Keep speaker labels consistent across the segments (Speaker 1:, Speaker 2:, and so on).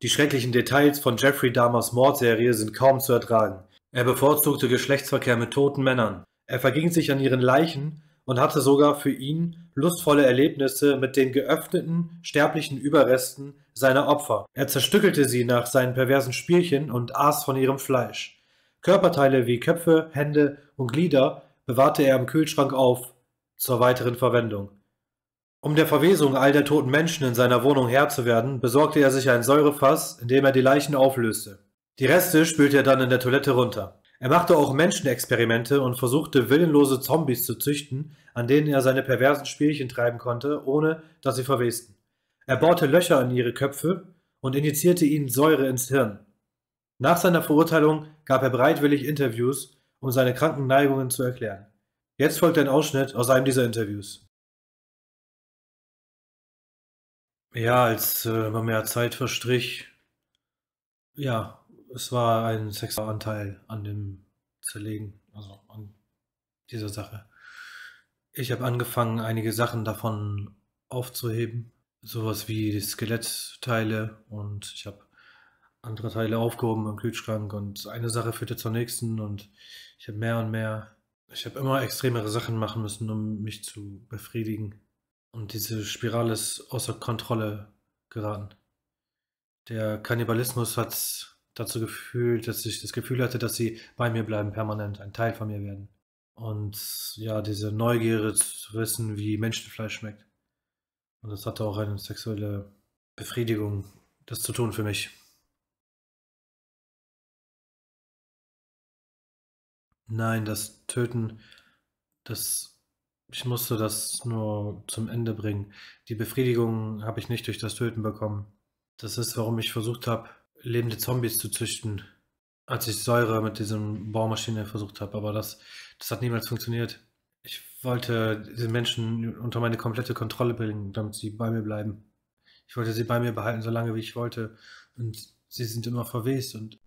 Speaker 1: Die schrecklichen Details von Jeffrey Dahmers Mordserie sind kaum zu ertragen. Er bevorzugte Geschlechtsverkehr mit toten Männern. Er verging sich an ihren Leichen und hatte sogar für ihn lustvolle Erlebnisse mit den geöffneten, sterblichen Überresten seiner Opfer. Er zerstückelte sie nach seinen perversen Spielchen und aß von ihrem Fleisch. Körperteile wie Köpfe, Hände und Glieder bewahrte er im Kühlschrank auf zur weiteren Verwendung. Um der Verwesung all der toten Menschen in seiner Wohnung Herr zu werden, besorgte er sich ein Säurefass, in dem er die Leichen auflöste. Die Reste spülte er dann in der Toilette runter. Er machte auch Menschenexperimente und versuchte willenlose Zombies zu züchten, an denen er seine perversen Spielchen treiben konnte, ohne dass sie verwesten. Er bohrte Löcher in ihre Köpfe und injizierte ihnen Säure ins Hirn. Nach seiner Verurteilung gab er bereitwillig Interviews, um seine kranken Neigungen zu erklären. Jetzt folgt ein Ausschnitt aus einem dieser Interviews. Ja, als äh, immer mehr Zeit verstrich, ja, es war ein Sexualanteil an dem Zerlegen, also an dieser Sache. Ich habe angefangen, einige Sachen davon aufzuheben, sowas wie Skelettteile und ich habe andere Teile aufgehoben im Kühlschrank und eine Sache führte zur nächsten und ich habe mehr und mehr, ich habe immer extremere Sachen machen müssen, um mich zu befriedigen. Und diese Spirale ist außer Kontrolle geraten. Der Kannibalismus hat dazu gefühlt, dass ich das Gefühl hatte, dass sie bei mir bleiben, permanent, ein Teil von mir werden. Und ja, diese Neugierde zu wissen, wie Menschenfleisch schmeckt. Und das hatte auch eine sexuelle Befriedigung, das zu tun für mich. Nein, das Töten, das ich musste das nur zum Ende bringen. Die Befriedigung habe ich nicht durch das Töten bekommen. Das ist, warum ich versucht habe, lebende Zombies zu züchten, als ich Säure mit diesem Bohrmaschine versucht habe. Aber das, das hat niemals funktioniert. Ich wollte diese Menschen unter meine komplette Kontrolle bringen, damit sie bei mir bleiben. Ich wollte sie bei mir behalten, so lange wie ich wollte. Und sie sind immer verwest und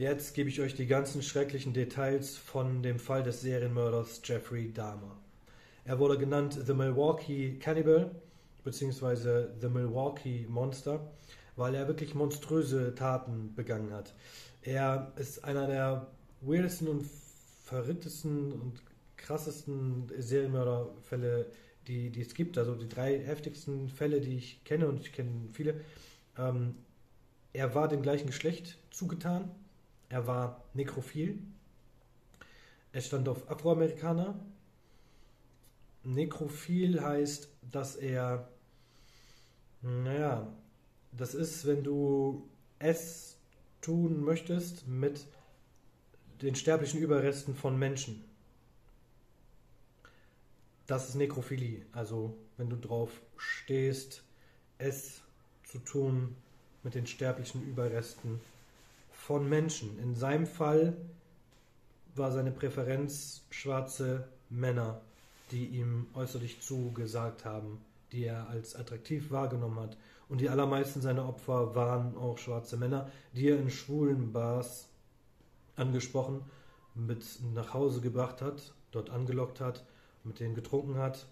Speaker 1: Jetzt gebe ich euch die ganzen schrecklichen Details von dem Fall des Serienmörders Jeffrey Dahmer. Er wurde genannt The Milwaukee Cannibal bzw. The Milwaukee Monster, weil er wirklich monströse Taten begangen hat. Er ist einer der weirdesten und verrittesten und krassesten Serienmörderfälle, die, die es gibt. Also die drei heftigsten Fälle, die ich kenne, und ich kenne viele. Ähm, er war dem gleichen Geschlecht zugetan er war nekrophil. Er stand auf Afroamerikaner. Nekrophil heißt, dass er, naja, das ist, wenn du es tun möchtest mit den sterblichen Überresten von Menschen. Das ist Nekrophilie. Also, wenn du drauf stehst, es zu tun mit den sterblichen Überresten von Menschen. In seinem Fall war seine Präferenz schwarze Männer, die ihm äußerlich zugesagt haben, die er als attraktiv wahrgenommen hat. Und die allermeisten seiner Opfer waren auch schwarze Männer, die er in schwulen Bars angesprochen, mit nach Hause gebracht hat, dort angelockt hat, mit denen getrunken hat.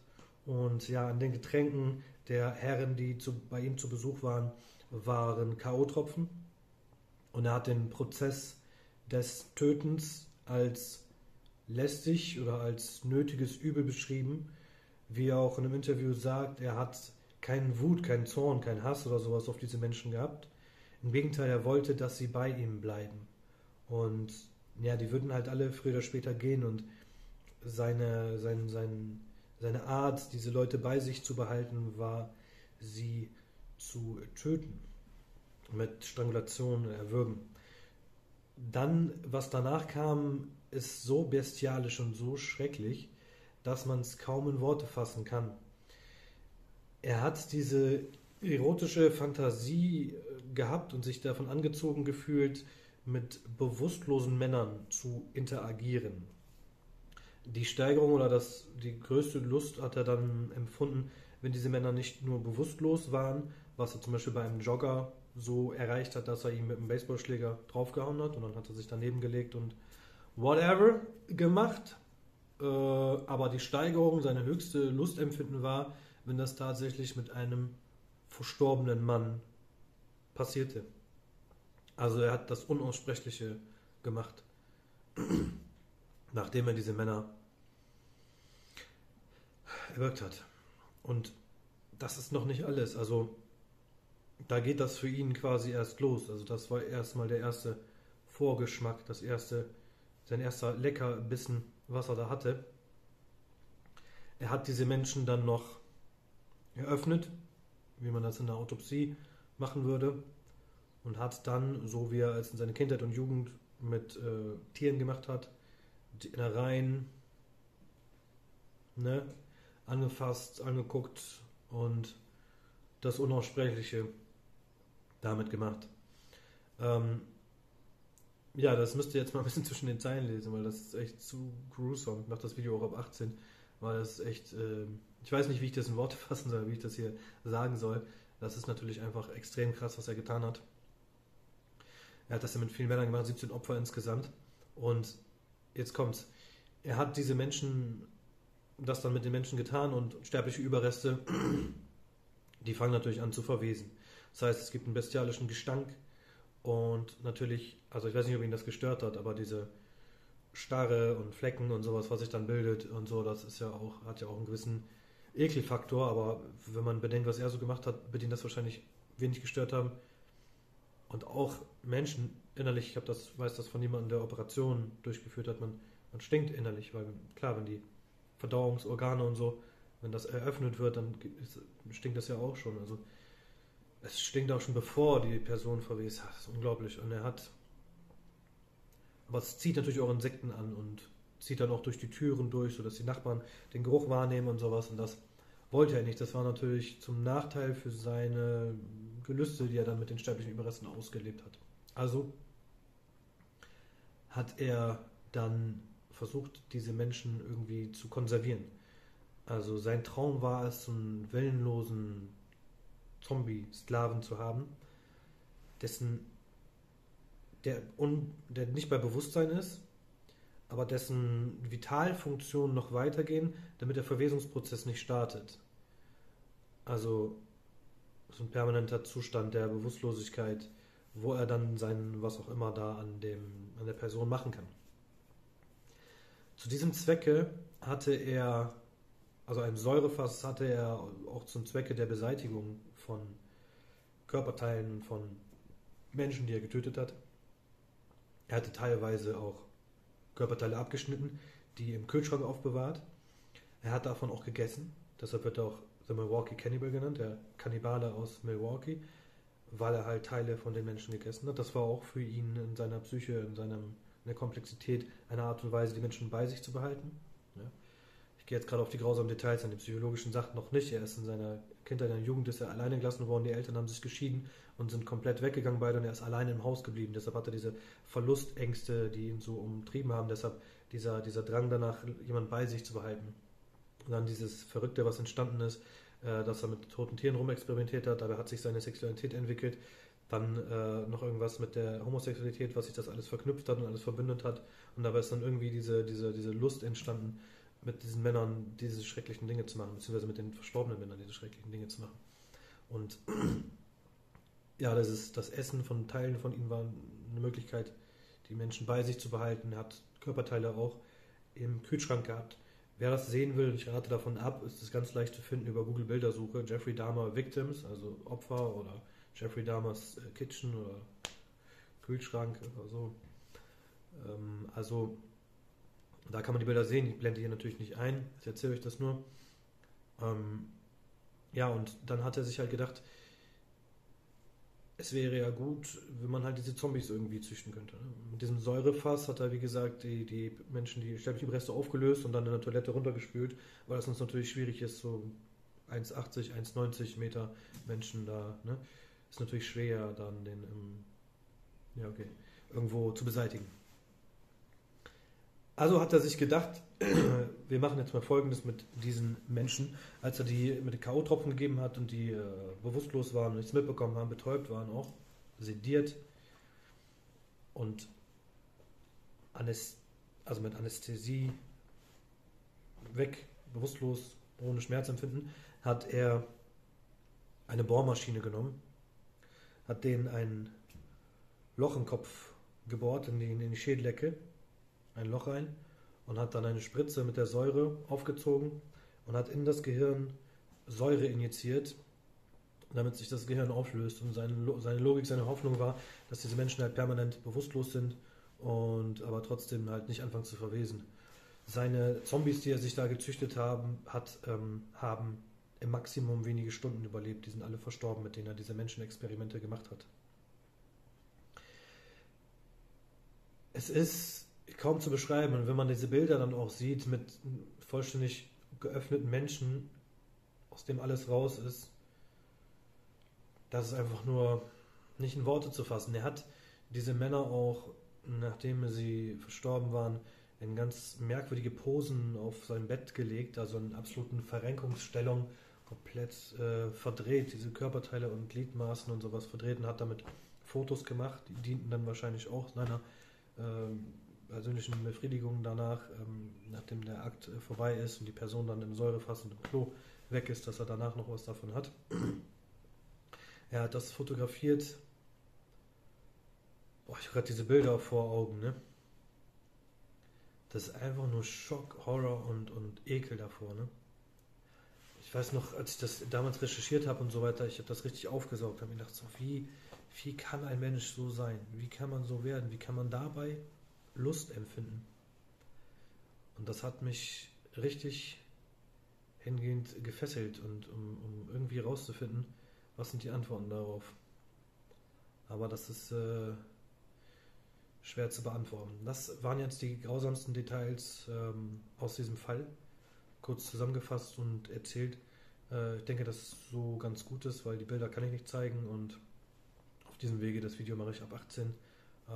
Speaker 1: Und ja, an den Getränken der Herren, die zu, bei ihm zu Besuch waren, waren K.O.-Tropfen und er hat den Prozess des Tötens als lästig oder als nötiges Übel beschrieben. Wie er auch in einem Interview sagt, er hat keinen Wut, keinen Zorn, keinen Hass oder sowas auf diese Menschen gehabt. Im Gegenteil, er wollte, dass sie bei ihm bleiben. Und ja, die würden halt alle früher oder später gehen und seine, sein, sein, seine Art, diese Leute bei sich zu behalten, war, sie zu töten mit Strangulation erwürgen. Dann, was danach kam, ist so bestialisch und so schrecklich, dass man es kaum in Worte fassen kann. Er hat diese erotische Fantasie äh, gehabt und sich davon angezogen gefühlt, mit bewusstlosen Männern zu interagieren. Die Steigerung oder das, die größte Lust hat er dann empfunden, wenn diese Männer nicht nur bewusstlos waren, was er zum Beispiel bei einem Jogger so erreicht hat, dass er ihm mit dem Baseballschläger draufgehauen hat und dann hat er sich daneben gelegt und whatever gemacht. Äh, aber die Steigerung, seine höchste Lustempfinden war, wenn das tatsächlich mit einem verstorbenen Mann passierte. Also er hat das Unaussprechliche gemacht, nachdem er diese Männer erwirkt hat. Und das ist noch nicht alles. Also da geht das für ihn quasi erst los. Also das war erstmal der erste Vorgeschmack, das erste, sein erster Leckerbissen, was er da hatte. Er hat diese Menschen dann noch eröffnet, wie man das in der Autopsie machen würde, und hat dann, so wie er es in seiner Kindheit und Jugend mit äh, Tieren gemacht hat, die Innereien ne, angefasst, angeguckt und das Unaussprechliche damit gemacht. Ähm, ja, das müsst ihr jetzt mal ein bisschen zwischen den Zeilen lesen, weil das ist echt zu gruesome. Ich mache das Video auch ab 18, weil das ist echt, äh, ich weiß nicht, wie ich das in Worte fassen soll, wie ich das hier sagen soll. Das ist natürlich einfach extrem krass, was er getan hat. Er hat das ja mit vielen Männern gemacht, 17 Opfer insgesamt. Und jetzt kommt's. Er hat diese Menschen, das dann mit den Menschen getan und sterbliche Überreste, die fangen natürlich an zu verwesen. Das heißt, es gibt einen bestialischen Gestank und natürlich, also ich weiß nicht, ob ihn das gestört hat, aber diese Starre und Flecken und sowas, was sich dann bildet und so, das ist ja auch, hat ja auch einen gewissen Ekelfaktor, aber wenn man bedenkt, was er so gemacht hat, wird ihn das wahrscheinlich wenig gestört haben. Und auch Menschen innerlich, ich habe das, weiß das von jemandem, der Operationen durchgeführt hat, man, man stinkt innerlich, weil klar, wenn die Verdauungsorgane und so, wenn das eröffnet wird, dann stinkt das ja auch schon. Also es stinkt auch schon bevor die Person verwest. Das ist unglaublich. Und er hat. Aber es zieht natürlich auch Insekten an und zieht dann auch durch die Türen durch, sodass die Nachbarn den Geruch wahrnehmen und sowas. Und das wollte er nicht. Das war natürlich zum Nachteil für seine Gelüste, die er dann mit den sterblichen Überresten ausgelebt hat. Also hat er dann versucht, diese Menschen irgendwie zu konservieren. Also sein Traum war es, einen willenlosen Zombie-Sklaven zu haben, dessen der, un, der nicht bei Bewusstsein ist, aber dessen Vitalfunktionen noch weitergehen, damit der Verwesungsprozess nicht startet. Also so ein permanenter Zustand der Bewusstlosigkeit, wo er dann sein, was auch immer da an, dem, an der Person machen kann. Zu diesem Zwecke hatte er, also ein Säurefass hatte er auch zum Zwecke der Beseitigung von Körperteilen von Menschen, die er getötet hat. Er hatte teilweise auch Körperteile abgeschnitten, die im Kühlschrank aufbewahrt. Er hat davon auch gegessen. Deshalb wird er auch The Milwaukee Cannibal genannt, der Kannibale aus Milwaukee, weil er halt Teile von den Menschen gegessen hat. Das war auch für ihn in seiner Psyche, in, seinem, in der Komplexität eine Art und Weise, die Menschen bei sich zu behalten. Ja. Gehe jetzt gerade auf die grausamen Details an die psychologischen Sachen noch nicht. Er ist in seiner Kindheit und Jugend ist er alleine gelassen worden, die Eltern haben sich geschieden und sind komplett weggegangen beide und er ist alleine im Haus geblieben. Deshalb hat er diese Verlustängste, die ihn so umtrieben haben. Deshalb dieser, dieser Drang danach, jemanden bei sich zu behalten. Und dann dieses Verrückte, was entstanden ist, äh, dass er mit toten Tieren rumexperimentiert hat, dabei hat sich seine Sexualität entwickelt. Dann äh, noch irgendwas mit der Homosexualität, was sich das alles verknüpft hat und alles verbündet hat. Und dabei ist dann irgendwie diese, diese, diese Lust entstanden, mit diesen Männern diese schrecklichen Dinge zu machen, beziehungsweise mit den verstorbenen Männern diese schrecklichen Dinge zu machen. Und ja, das, ist, das Essen von Teilen von ihnen war eine Möglichkeit, die Menschen bei sich zu behalten. Er hat Körperteile auch im Kühlschrank gehabt. Wer das sehen will, ich rate davon ab, ist es ganz leicht zu finden über Google Bildersuche. Jeffrey Dahmer Victims, also Opfer oder Jeffrey Dahmers äh, Kitchen oder Kühlschrank oder so. Ähm, also da kann man die Bilder sehen, ich blende hier natürlich nicht ein, ich erzähle euch das nur. Ähm, ja, und dann hat er sich halt gedacht, es wäre ja gut, wenn man halt diese Zombies irgendwie züchten könnte. Ne? Mit diesem Säurefass hat er, wie gesagt, die, die Menschen, die sterblichen Reste aufgelöst und dann in der Toilette runtergespült, weil das uns natürlich schwierig ist, so 1,80, 1,90 Meter Menschen da, ne? Ist natürlich schwer, dann den, ähm, ja, okay, irgendwo zu beseitigen. Also hat er sich gedacht, wir machen jetzt mal Folgendes mit diesen Menschen, als er die mit den K.O.-Tropfen gegeben hat und die äh, bewusstlos waren, nichts mitbekommen haben, betäubt waren, auch sediert und Anäst also mit Anästhesie weg, bewusstlos, ohne Schmerzempfinden, hat er eine Bohrmaschine genommen, hat denen ein Loch im Kopf gebohrt, in die, in die Schädelecke, ein Loch rein und hat dann eine Spritze mit der Säure aufgezogen und hat in das Gehirn Säure injiziert, damit sich das Gehirn auflöst. Und seine, seine Logik, seine Hoffnung war, dass diese Menschen halt permanent bewusstlos sind und aber trotzdem halt nicht anfangen zu verwesen. Seine Zombies, die er sich da gezüchtet haben, hat, ähm, haben im Maximum wenige Stunden überlebt. Die sind alle verstorben, mit denen er diese Menschenexperimente gemacht hat. Es ist kaum zu beschreiben. Und wenn man diese Bilder dann auch sieht mit vollständig geöffneten Menschen, aus dem alles raus ist, das ist einfach nur nicht in Worte zu fassen. Er hat diese Männer auch, nachdem sie verstorben waren, in ganz merkwürdige Posen auf sein Bett gelegt, also in absoluten Verrenkungsstellung, komplett äh, verdreht, diese Körperteile und Gliedmaßen und sowas verdreht und hat damit Fotos gemacht, die dienten dann wahrscheinlich auch seiner äh, persönlichen Befriedigung danach, ähm, nachdem der Akt äh, vorbei ist und die Person dann im säurefassenden Klo weg ist, dass er danach noch was davon hat. er hat das fotografiert. Boah, ich habe gerade diese Bilder vor Augen, ne? Das ist einfach nur Schock, Horror und, und Ekel davor, ne? Ich weiß noch, als ich das damals recherchiert habe und so weiter, ich habe das richtig aufgesaugt, habe mir gedacht, so wie, wie kann ein Mensch so sein? Wie kann man so werden? Wie kann man dabei Lust empfinden? Und das hat mich richtig hingehend gefesselt und um, um irgendwie rauszufinden, was sind die Antworten darauf. Aber das ist äh, schwer zu beantworten. Das waren jetzt die grausamsten Details ähm, aus diesem Fall. Kurz zusammengefasst und erzählt. Äh, ich denke, dass es so ganz gut ist, weil die Bilder kann ich nicht zeigen und auf diesem Wege, das Video mache ich ab 18. Äh,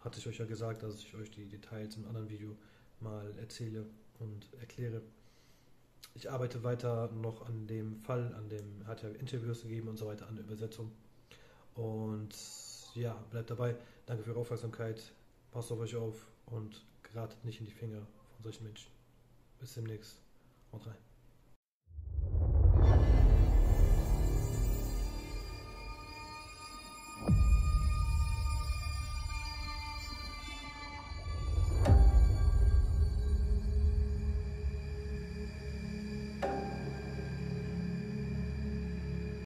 Speaker 1: hatte ich euch ja gesagt, dass ich euch die Details im anderen Video mal erzähle und erkläre. Ich arbeite weiter noch an dem Fall, an dem hat ja Interviews gegeben und so weiter, an der Übersetzung. Und ja, bleibt dabei. Danke für eure Aufmerksamkeit. Passt auf euch auf und geratet nicht in die Finger von solchen Menschen. Bis demnächst. Haut rein.